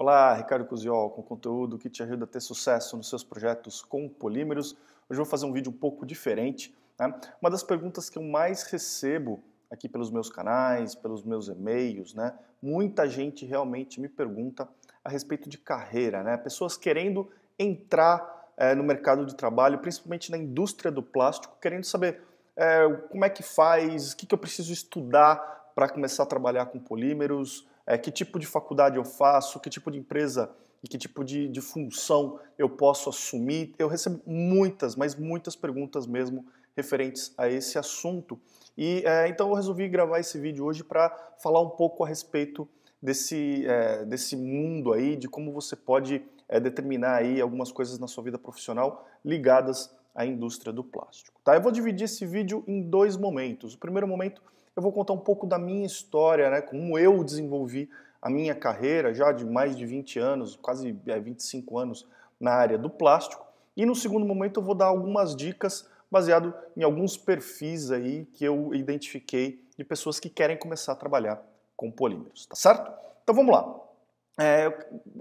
Olá, Ricardo Cusiol, com conteúdo que te ajuda a ter sucesso nos seus projetos com polímeros. Hoje eu vou fazer um vídeo um pouco diferente. Né? Uma das perguntas que eu mais recebo aqui pelos meus canais, pelos meus e-mails, né? muita gente realmente me pergunta a respeito de carreira, né? pessoas querendo entrar é, no mercado de trabalho, principalmente na indústria do plástico, querendo saber é, como é que faz, o que, que eu preciso estudar para começar a trabalhar com polímeros, é, que tipo de faculdade eu faço, que tipo de empresa e que tipo de, de função eu posso assumir. Eu recebo muitas, mas muitas perguntas mesmo referentes a esse assunto. E é, então eu resolvi gravar esse vídeo hoje para falar um pouco a respeito desse, é, desse mundo aí, de como você pode é, determinar aí algumas coisas na sua vida profissional ligadas à indústria do plástico. Tá? Eu vou dividir esse vídeo em dois momentos. O primeiro momento eu vou contar um pouco da minha história, né, como eu desenvolvi a minha carreira já de mais de 20 anos, quase 25 é, anos na área do plástico. E no segundo momento eu vou dar algumas dicas baseado em alguns perfis aí que eu identifiquei de pessoas que querem começar a trabalhar com polímeros, tá certo? Então vamos lá. É,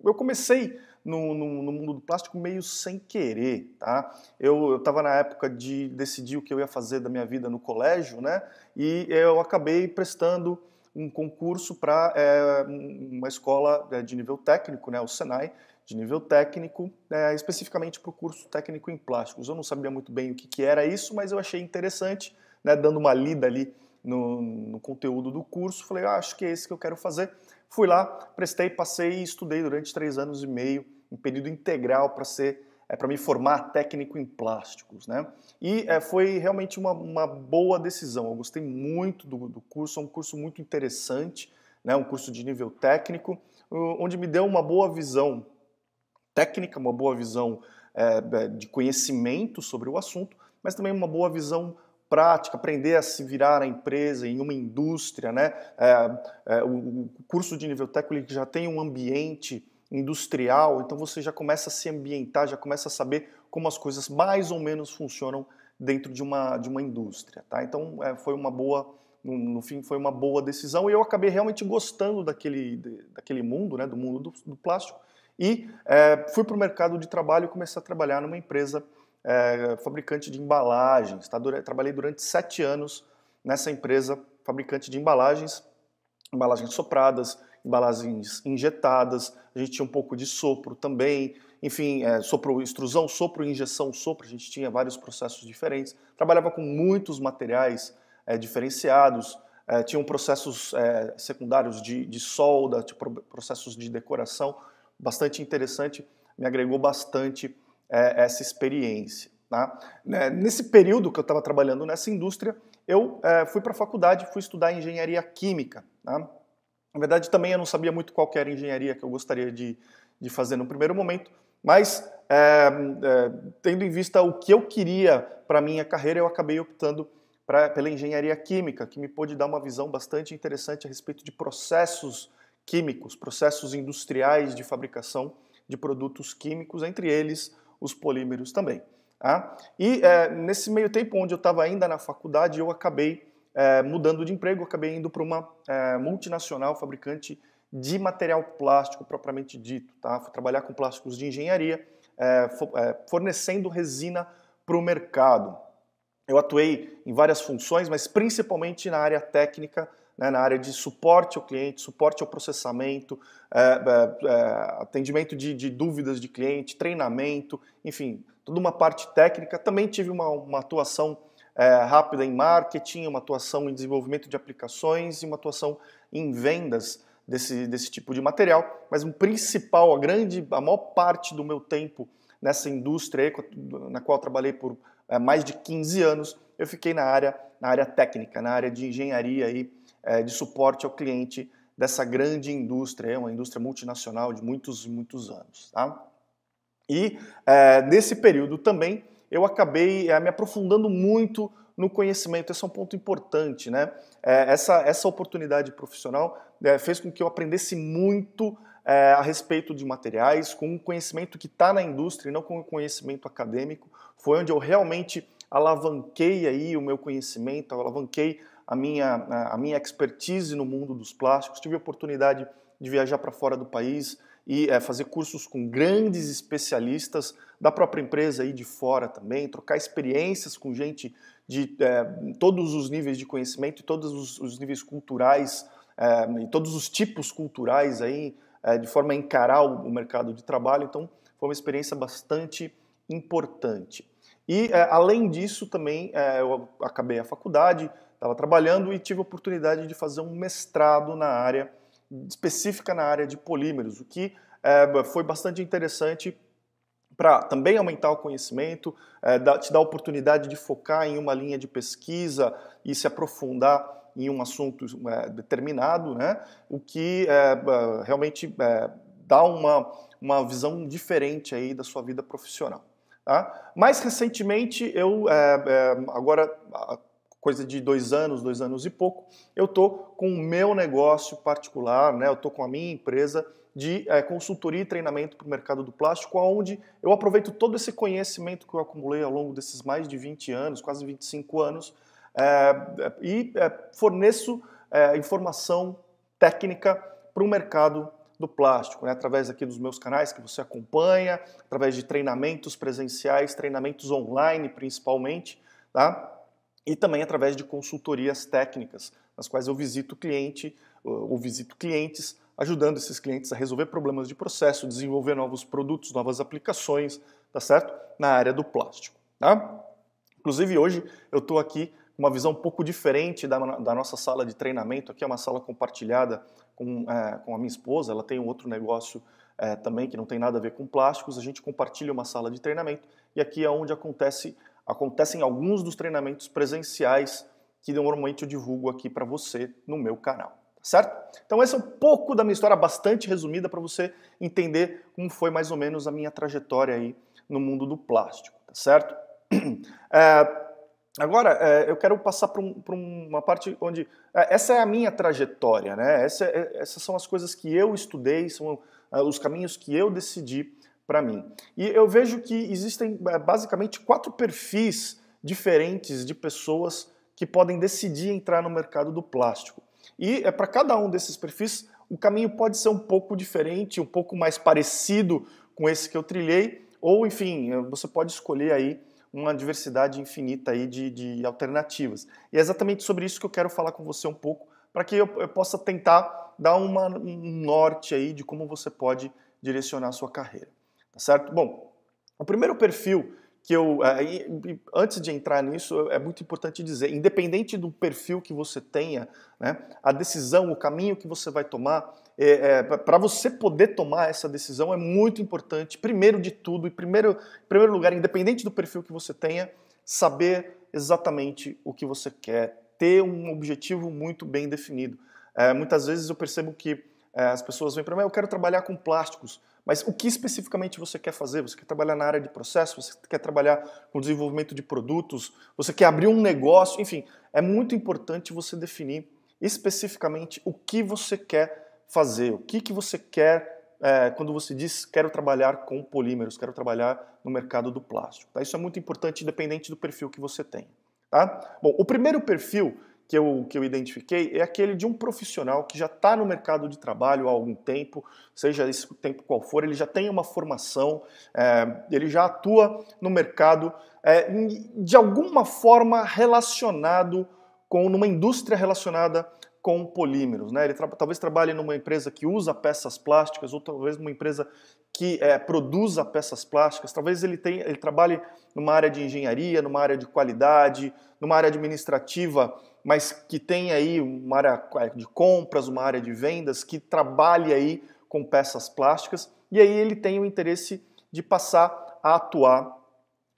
eu comecei no, no, no, mundo do plástico meio sem querer, tá? Eu estava na época de decidir o que eu ia fazer da minha vida no colégio, né? E eu acabei prestando um concurso para é, uma escola é, de nível técnico, né? O Senai, de nível técnico, é, especificamente para o curso técnico em plásticos. Eu não sabia muito bem o que, que era isso, mas eu achei interessante, né? Dando uma lida ali no, no conteúdo do curso, falei, ah, acho que é esse que eu quero fazer. Fui lá, prestei, passei e estudei durante três anos e meio, em período integral para ser é, para me formar técnico em plásticos, né? E é, foi realmente uma, uma, boa decisão. Eu gostei muito do, do, curso, é um curso muito interessante, né? Um curso de nível técnico, onde me deu uma boa visão técnica, uma boa visão é, de conhecimento sobre o assunto, mas também uma boa visão prática, aprender a se virar na empresa, em uma indústria, né? É, é, o, curso de nível técnico já tem um ambiente industrial, então você já começa a se ambientar, já começa a saber como as coisas mais ou menos funcionam dentro de uma, de uma indústria, tá? Então é, foi uma boa, no, no, fim foi uma boa decisão e eu acabei realmente gostando daquele, de, daquele mundo, né? Do mundo do, do plástico e é, fui para o mercado de trabalho e comecei a trabalhar numa empresa é, fabricante de embalagens. Tá? Trabalhei durante sete anos nessa empresa fabricante de embalagens, embalagens sopradas, embalagens injetadas, a gente tinha um pouco de sopro também, enfim, é, sopro extrusão, sopro injeção, sopro, a gente tinha vários processos diferentes. Trabalhava com muitos materiais é, diferenciados, é, tinham processos é, secundários de, de solda, tipo, processos de decoração, bastante interessante, me agregou bastante é, essa experiência. Tá? Né, nesse período que eu estava trabalhando nessa indústria, eu é, fui para a faculdade, fui estudar engenharia química. Tá? Na verdade, também eu não sabia muito qual era a engenharia que eu gostaria de, de fazer no primeiro momento, mas é, é, tendo em vista o que eu queria para minha carreira, eu acabei optando pra, pela engenharia química, que me pôde dar uma visão bastante interessante a respeito de processos químicos, processos industriais de fabricação de produtos químicos, entre eles os polímeros também. Tá? E é, nesse meio tempo, onde eu estava ainda na faculdade, eu acabei é, mudando de emprego, acabei indo para uma é, multinacional fabricante de material plástico propriamente dito. Tá? Fui trabalhar com plásticos de engenharia, é, é, fornecendo resina para o mercado. Eu atuei em várias funções, mas principalmente na área técnica, né, na área de suporte ao cliente, suporte ao processamento, é, é, é, atendimento de, de, dúvidas de cliente, treinamento, enfim, toda uma parte técnica. Também tive uma, uma atuação é, rápida em marketing, uma atuação em desenvolvimento de aplicações e uma atuação em vendas desse, desse tipo de material. Mas o principal, a grande, a maior parte do meu tempo nessa indústria na qual trabalhei por é, mais de 15 anos, eu fiquei na área, na área técnica, na área de engenharia aí, é, de suporte ao cliente dessa grande indústria, é uma indústria multinacional de muitos muitos anos. Tá? E é, nesse período também eu acabei é, me aprofundando muito no conhecimento. Esse é um ponto importante, né? É, essa, essa oportunidade profissional é, fez com que eu aprendesse muito é, a respeito de materiais, com o conhecimento que está na indústria e não com o conhecimento acadêmico. Foi onde eu realmente alavanquei aí o meu conhecimento, alavanquei a minha, a minha expertise no mundo dos plásticos, tive a oportunidade de viajar para fora do país e é, fazer cursos com grandes especialistas da própria empresa aí de fora também, trocar experiências com gente de é, todos os níveis de conhecimento e todos os, os níveis culturais é, e todos os tipos culturais aí, é, de forma a encarar o, o, mercado de trabalho. Então, foi uma experiência bastante importante. E, é, além disso, também é, eu acabei a faculdade, estava trabalhando e tive a oportunidade de fazer um mestrado na área, específica na área de polímeros, o que é, foi bastante interessante para também aumentar o conhecimento, é, te dar a oportunidade de focar em uma linha de pesquisa e se aprofundar em um assunto é, determinado, né? o que é, realmente é, dá uma, uma visão diferente aí da sua vida profissional. Tá? Mais recentemente, eu é, é, agora coisa de dois anos, dois anos e pouco, eu estou com o meu negócio particular, né? eu estou com a minha empresa de é, consultoria e treinamento para o mercado do plástico, onde eu aproveito todo esse conhecimento que eu acumulei ao longo desses mais de 20 anos, quase 25 anos, é, e é, forneço é, informação técnica para o mercado do plástico, né, através aqui dos meus canais que você acompanha, através de treinamentos presenciais, treinamentos online principalmente, tá? E também através de consultorias técnicas, nas quais eu visito cliente ou visito clientes, ajudando esses clientes a resolver problemas de processo, desenvolver novos produtos, novas aplicações, tá certo? Na área do plástico. Tá? Inclusive hoje eu estou aqui com uma visão um pouco diferente da, da, nossa sala de treinamento. Aqui é uma sala compartilhada com, é, com a minha esposa, ela tem um outro negócio é, também que não tem nada a ver com plásticos. A gente compartilha uma sala de treinamento e aqui é onde acontece acontecem alguns dos treinamentos presenciais que normalmente eu divulgo aqui para você no meu canal, tá certo? Então essa é um pouco da minha história, bastante resumida para você entender como foi mais ou menos a minha trajetória aí no mundo do plástico, tá certo? É, agora é, eu quero passar para um, uma parte onde é, essa é a minha trajetória, né? Essa, é, essas são as coisas que eu estudei, são é, os caminhos que eu decidi para mim. E eu vejo que existem é, basicamente quatro perfis diferentes de pessoas que podem decidir entrar no mercado do plástico. E é para cada um desses perfis o caminho pode ser um pouco diferente, um pouco mais parecido com esse que eu trilhei, ou enfim, você pode escolher aí uma diversidade infinita aí de, de alternativas. E é exatamente sobre isso que eu quero falar com você um pouco, para que eu, eu, possa tentar dar uma, um norte aí de como você pode direcionar a sua carreira. Tá certo? Bom, o primeiro perfil que eu, é, antes de entrar nisso, é muito importante dizer, independente do perfil que você tenha, né, a decisão, o caminho que você vai tomar, é, é, para você poder tomar essa decisão é muito importante, primeiro de tudo, e primeiro, em primeiro lugar, independente do perfil que você tenha, saber exatamente o que você quer, ter um objetivo muito bem definido. É, muitas vezes eu percebo que as pessoas vêm para mim, eu quero trabalhar com plásticos, mas o que especificamente você quer fazer? Você quer trabalhar na área de processo? Você quer trabalhar com desenvolvimento de produtos? Você quer abrir um negócio? Enfim, é muito importante você definir especificamente o que você quer fazer, o que, que você quer é, quando você diz quero trabalhar com polímeros, quero trabalhar no mercado do plástico. Tá? Isso é muito importante, independente do perfil que você tem. Tá? Bom, o primeiro perfil que eu, que eu identifiquei é aquele de um profissional que já está no mercado de trabalho há algum tempo, seja esse tempo qual for, ele já tem uma formação, é, ele já atua no mercado é, de alguma forma relacionado com, numa indústria relacionada com polímeros. Né? Ele tra talvez trabalhe numa empresa que usa peças plásticas, ou talvez numa empresa que é, produza peças plásticas, talvez ele, tenha, ele trabalhe numa área de engenharia, numa área de qualidade, numa área administrativa mas que tem aí uma área de compras, uma área de vendas, que trabalhe aí com peças plásticas, e aí ele tem o interesse de passar a atuar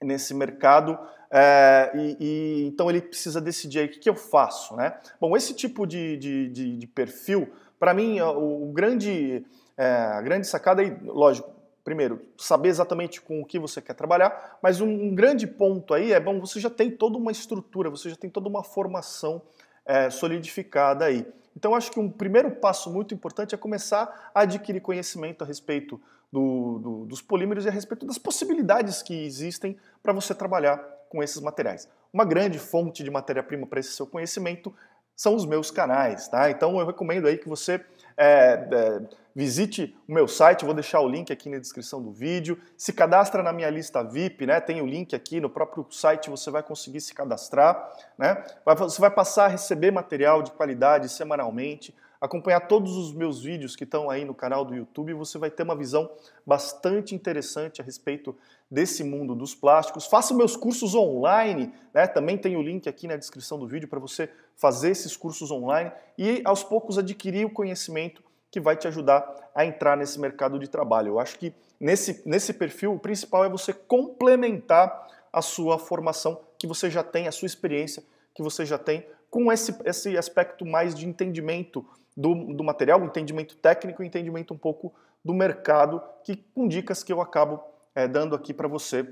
nesse mercado, é, e, e, então ele precisa decidir aí o que, que eu faço, né? Bom, esse tipo de, de, de, de perfil, para mim, o, o grande, é, a grande sacada, aí, lógico, primeiro, saber exatamente com o que você quer trabalhar, mas um, grande ponto aí é, bom, você já tem toda uma estrutura, você já tem toda uma formação é, solidificada aí. Então, acho que um primeiro passo muito importante é começar a adquirir conhecimento a respeito do, do, dos polímeros e a respeito das possibilidades que existem para você trabalhar com esses materiais. Uma grande fonte de matéria-prima para esse seu conhecimento são os meus canais, tá? Então eu recomendo aí que você é, é, visite o meu site, vou deixar o link aqui na descrição do vídeo. Se cadastra na minha lista VIP, né? Tem o link aqui no próprio site, você vai conseguir se cadastrar, né? Você vai passar a receber material de qualidade semanalmente acompanhar todos os meus vídeos que estão aí no canal do YouTube, você vai ter uma visão bastante interessante a respeito desse mundo dos plásticos. Faça meus cursos online, né? também tem o link aqui na descrição do vídeo para você fazer esses cursos online e aos poucos adquirir o conhecimento que vai te ajudar a entrar nesse mercado de trabalho. Eu acho que nesse, nesse perfil o principal é você complementar a sua formação que você já tem, a sua experiência que você já tem com esse, esse aspecto mais de entendimento do, do material, o entendimento técnico e entendimento um pouco do mercado, que, com dicas que eu acabo é, dando aqui para você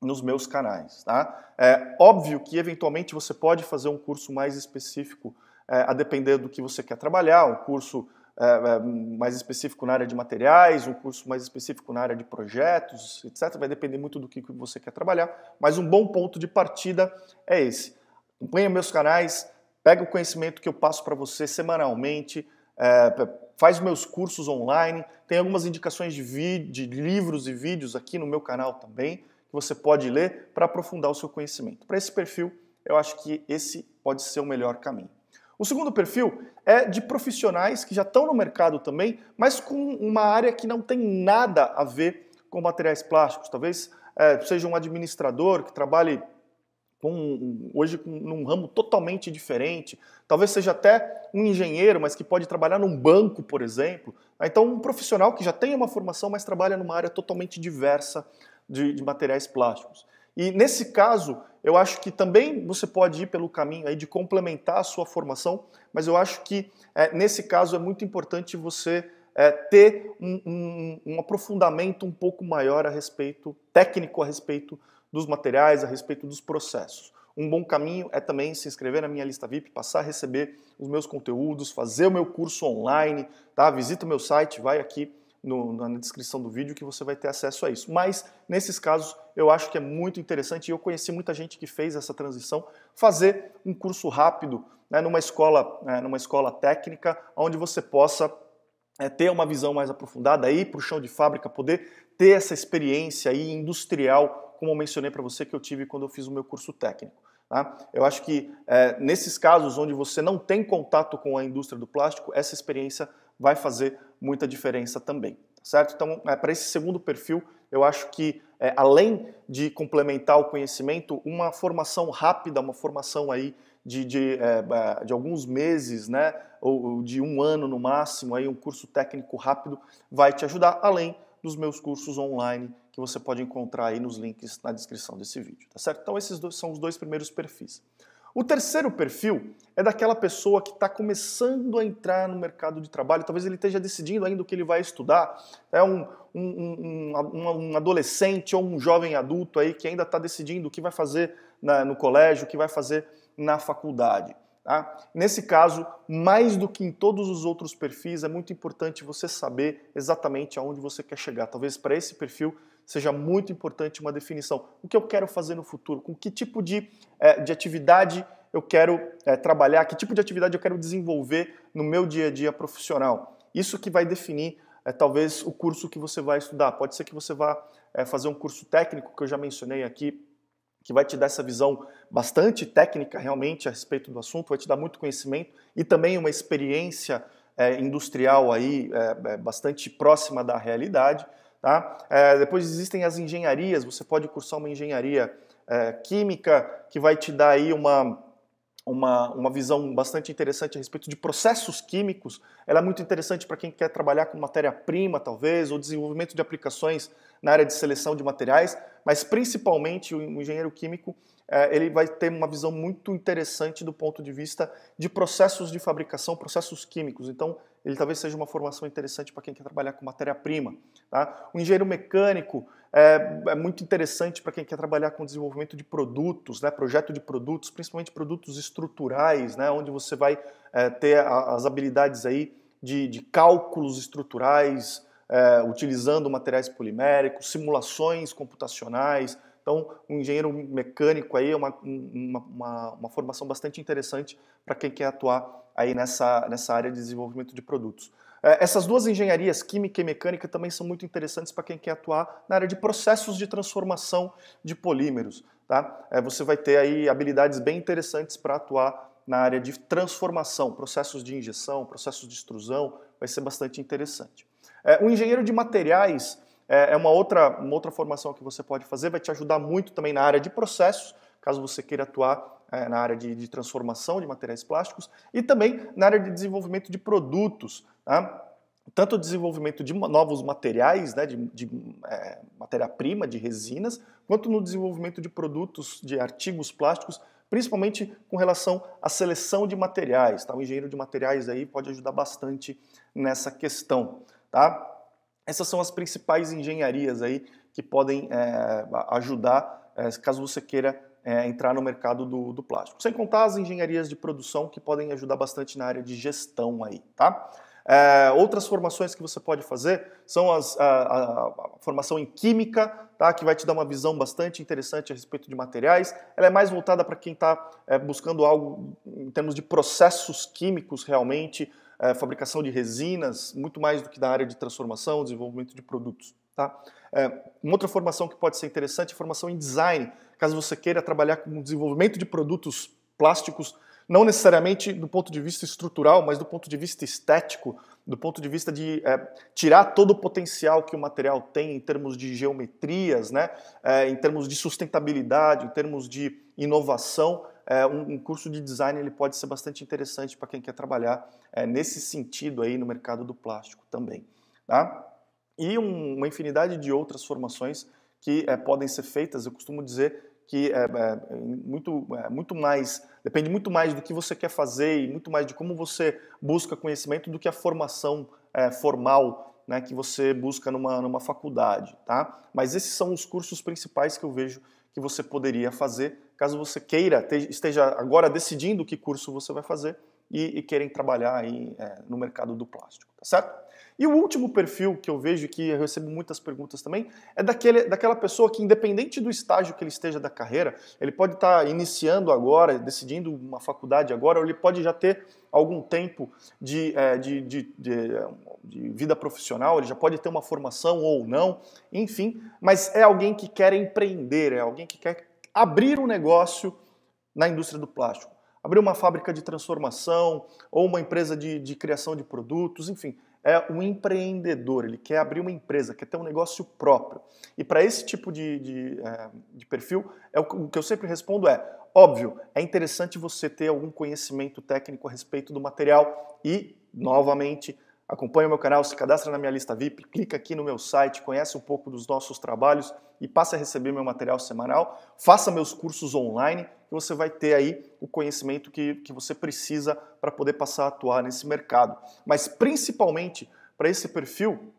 nos meus canais. Tá? É óbvio que eventualmente você pode fazer um curso mais específico é, a depender do que você quer trabalhar, um curso é, mais específico na área de materiais, um curso mais específico na área de projetos, etc. Vai depender muito do que você quer trabalhar, mas um bom ponto de partida é esse. Acompanhe meus canais, pega o conhecimento que eu passo para você semanalmente, é, faz meus cursos online, tem algumas indicações de, de livros e vídeos aqui no meu canal também, que você pode ler para aprofundar o seu conhecimento. Para esse perfil, eu acho que esse pode ser o melhor caminho. O segundo perfil é de profissionais que já estão no mercado também, mas com uma área que não tem nada a ver com materiais plásticos. Talvez é, seja um administrador que trabalhe com, hoje num ramo totalmente diferente. Talvez seja até um engenheiro, mas que pode trabalhar num banco, por exemplo. Então, um profissional que já tem uma formação, mas trabalha numa área totalmente diversa de, de materiais plásticos. E nesse caso, eu acho que também você pode ir pelo caminho aí de complementar a sua formação, mas eu acho que é, nesse caso é muito importante você é, ter um, um, um aprofundamento um pouco maior a respeito, técnico a respeito dos materiais, a respeito dos processos. Um bom caminho é também se inscrever na minha lista VIP, passar a receber os meus conteúdos, fazer o meu curso online, tá? Visita o meu site, vai aqui no, na descrição do vídeo que você vai ter acesso a isso. Mas nesses casos eu acho que é muito interessante e eu conheci muita gente que fez essa transição, fazer um curso rápido né, numa escola, né, numa escola técnica, onde você possa é, ter uma visão mais aprofundada, ir para o chão de fábrica, poder ter essa experiência aí industrial como eu mencionei para você que eu tive quando eu fiz o meu curso técnico. Tá? Eu acho que é, nesses casos onde você não tem contato com a indústria do plástico, essa experiência vai fazer muita diferença também. Tá certo? Então, é, para esse segundo perfil, eu acho que é, além de complementar o conhecimento, uma formação rápida, uma formação aí de, de, é, de alguns meses, né, ou de um ano no máximo, aí um curso técnico rápido, vai te ajudar, além dos meus cursos online que você pode encontrar aí nos links na descrição desse vídeo, tá certo? Então esses são os dois primeiros perfis. O terceiro perfil é daquela pessoa que está começando a entrar no mercado de trabalho, talvez ele esteja decidindo ainda o que ele vai estudar, é um, um, um, um adolescente ou um jovem adulto aí que ainda está decidindo o que vai fazer na, no colégio, o que vai fazer na faculdade. Tá? Nesse caso, mais do que em todos os outros perfis, é muito importante você saber exatamente aonde você quer chegar. Talvez para esse perfil seja muito importante uma definição. O que eu quero fazer no futuro? Com que tipo de, é, de atividade eu quero é, trabalhar? Que tipo de atividade eu quero desenvolver no meu dia a dia profissional? Isso que vai definir é, talvez o curso que você vai estudar. Pode ser que você vá fazer um curso técnico, que eu já mencionei aqui, que vai te dar essa visão bastante técnica realmente a respeito do assunto, vai te dar muito conhecimento e também uma experiência industrial aí é bastante próxima da realidade. Tá? É, depois existem as engenharias, você pode cursar uma engenharia é, química que vai te dar aí uma, uma, uma visão bastante interessante a respeito de processos químicos. Ela é muito interessante para quem quer trabalhar com matéria-prima, talvez, ou desenvolvimento de aplicações na área de seleção de materiais, mas principalmente o engenheiro químico é, ele vai ter uma visão muito interessante do ponto de vista de processos de fabricação, processos químicos. Então, ele talvez seja uma formação interessante para quem quer trabalhar com matéria-prima. Tá? O engenheiro mecânico é, é muito interessante para quem quer trabalhar com desenvolvimento de produtos, né? projeto de produtos, principalmente produtos estruturais, né? onde você vai é, ter as habilidades aí de, de cálculos estruturais, é, utilizando materiais poliméricos, simulações computacionais. Então, um engenheiro mecânico aí é uma, uma, uma, uma formação bastante interessante para quem quer atuar aí nessa, nessa área de desenvolvimento de produtos. É, essas duas engenharias, química e mecânica, também são muito interessantes para quem quer atuar na área de processos de transformação de polímeros. Tá? É, você vai ter aí habilidades bem interessantes para atuar na área de transformação, processos de injeção, processos de extrusão, vai ser bastante interessante. É, o engenheiro de materiais é, é uma outra, uma outra formação que você pode fazer, vai te ajudar muito também na área de processos, caso você queira atuar é, na área de, de, transformação de materiais plásticos e também na área de desenvolvimento de produtos. Tá? Tanto o desenvolvimento de novos materiais, né, de, de é, matéria-prima, de resinas, quanto no desenvolvimento de produtos, de artigos plásticos, principalmente com relação à seleção de materiais. Tá? O engenheiro de materiais aí pode ajudar bastante nessa questão. Tá? Essas são as principais engenharias aí que podem é, ajudar é, caso você queira é, entrar no mercado do, do, plástico. Sem contar as engenharias de produção que podem ajudar bastante na área de gestão aí, tá? É, outras formações que você pode fazer são as, a, a, a, formação em química, tá? que vai te dar uma visão bastante interessante a respeito de materiais. Ela é mais voltada para quem está é, buscando algo em termos de processos químicos realmente, é, fabricação de resinas, muito mais do que da área de transformação, desenvolvimento de produtos. Tá? É, uma outra formação que pode ser interessante é a formação em design, caso você queira trabalhar com o desenvolvimento de produtos plásticos, não necessariamente do ponto de vista estrutural, mas do ponto de vista estético, do ponto de vista de é, tirar todo o potencial que o material tem em termos de geometrias, né, é, em termos de sustentabilidade, em termos de inovação, é, um, um, curso de design ele pode ser bastante interessante para quem quer trabalhar nesse sentido aí no mercado do plástico também. Tá? E um, uma infinidade de outras formações que podem ser feitas, eu costumo dizer que é, é, muito, é, muito mais, depende muito mais do que você quer fazer e muito mais de como você busca conhecimento do que a formação é, formal né, que você busca numa, numa faculdade. Tá? Mas esses são os cursos principais que eu vejo que você poderia fazer caso você queira, esteja agora decidindo que curso você vai fazer e, e querem trabalhar aí, é, no mercado do plástico, tá certo? E o último perfil que eu vejo, que eu recebo muitas perguntas também, é daquele, daquela pessoa que, independente do estágio que ele esteja da carreira, ele pode estar iniciando agora, decidindo uma faculdade agora, ou ele pode já ter algum tempo é, de, de, de, de vida profissional, ele já pode ter uma formação ou não, enfim, mas é alguém que quer empreender, é alguém que quer abrir um negócio na indústria do plástico. Abrir uma fábrica de transformação ou uma empresa de, de criação de produtos, enfim é um empreendedor, ele quer abrir uma empresa, quer ter um negócio próprio. E para esse tipo de, de, é, de perfil, é o, o, que eu sempre respondo é, óbvio, é interessante você ter algum conhecimento técnico a respeito do material e, novamente, acompanhe o meu canal, se cadastra na minha lista VIP, clica aqui no meu site, conhece um pouco dos nossos trabalhos e passe a receber meu material semanal, faça meus cursos online e você vai ter aí o conhecimento que, que você precisa para poder passar a atuar nesse mercado. Mas principalmente para esse perfil,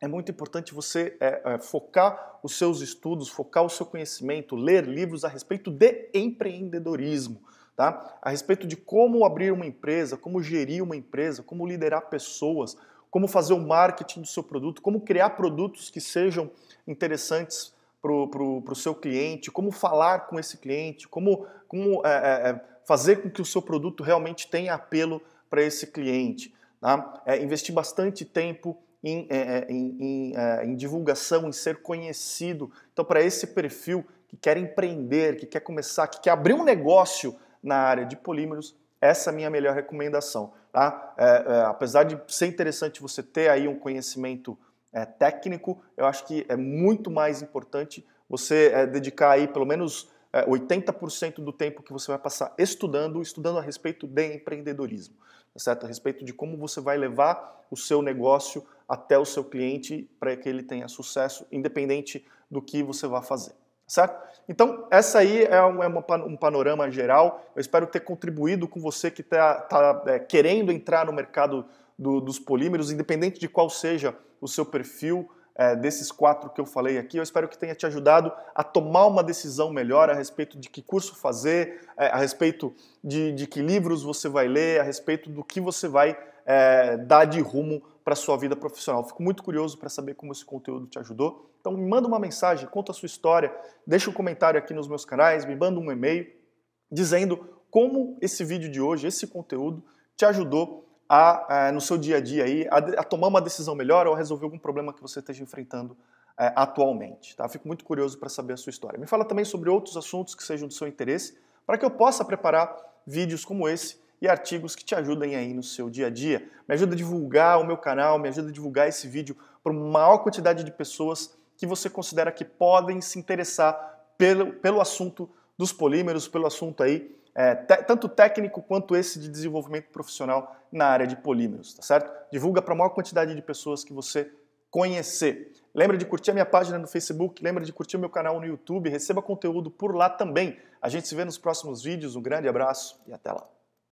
é muito importante você é, é, focar os seus estudos, focar o seu conhecimento, ler livros a respeito de empreendedorismo tá? a respeito de como abrir uma empresa, como gerir uma empresa, como liderar pessoas, como fazer o marketing do seu produto, como criar produtos que sejam interessantes para o seu cliente, como falar com esse cliente, como, como é, é, é, fazer com que o seu produto realmente tenha apelo para esse cliente. Tá? É, investir bastante tempo em, é, é, em, em, em, divulgação, em ser conhecido. Então, para esse perfil que quer empreender, que quer começar, que quer abrir um negócio na área de polímeros, essa é a minha melhor recomendação. Tá? É, é, apesar de ser interessante você ter aí um conhecimento é, técnico, eu acho que é muito mais importante você é, dedicar aí pelo menos 80% é, do tempo que você vai passar estudando, estudando a respeito de empreendedorismo, tá certo? A respeito de como você vai levar o seu negócio até o seu cliente para que ele tenha sucesso, independente do que você vai fazer certo? Então, essa aí é um, é um panorama geral. Eu espero ter contribuído com você que está tá, é, querendo entrar no mercado do, dos polímeros, independente de qual seja o seu perfil, é, desses quatro que eu falei aqui. Eu espero que tenha te ajudado a tomar uma decisão melhor a respeito de que curso fazer, é, a respeito de, de, que livros você vai ler, a respeito do que você vai é, dar de rumo para sua vida profissional. Fico muito curioso para saber como esse conteúdo te ajudou. Então me manda uma mensagem, conta a sua história, deixa um comentário aqui nos meus canais, me manda um e-mail dizendo como esse vídeo de hoje, esse conteúdo, te ajudou a, a, no seu dia a dia aí, a, a, tomar uma decisão melhor ou a resolver algum problema que você esteja enfrentando é, atualmente. Tá? Fico muito curioso para saber a sua história. Me fala também sobre outros assuntos que sejam do seu interesse, para que eu possa preparar vídeos como esse e artigos que te ajudem aí no seu dia a dia. Me ajuda a divulgar o meu canal, me ajuda a divulgar esse vídeo para uma maior quantidade de pessoas que você considera que podem se interessar pelo, pelo assunto dos polímeros, pelo assunto aí, é, tanto técnico quanto esse de desenvolvimento profissional na área de polímeros, tá certo? Divulga para a maior quantidade de pessoas que você conhecer. Lembra de curtir a minha página no Facebook, lembra de curtir o meu canal no YouTube, receba conteúdo por lá também. A gente se vê nos próximos vídeos, um grande abraço e até lá.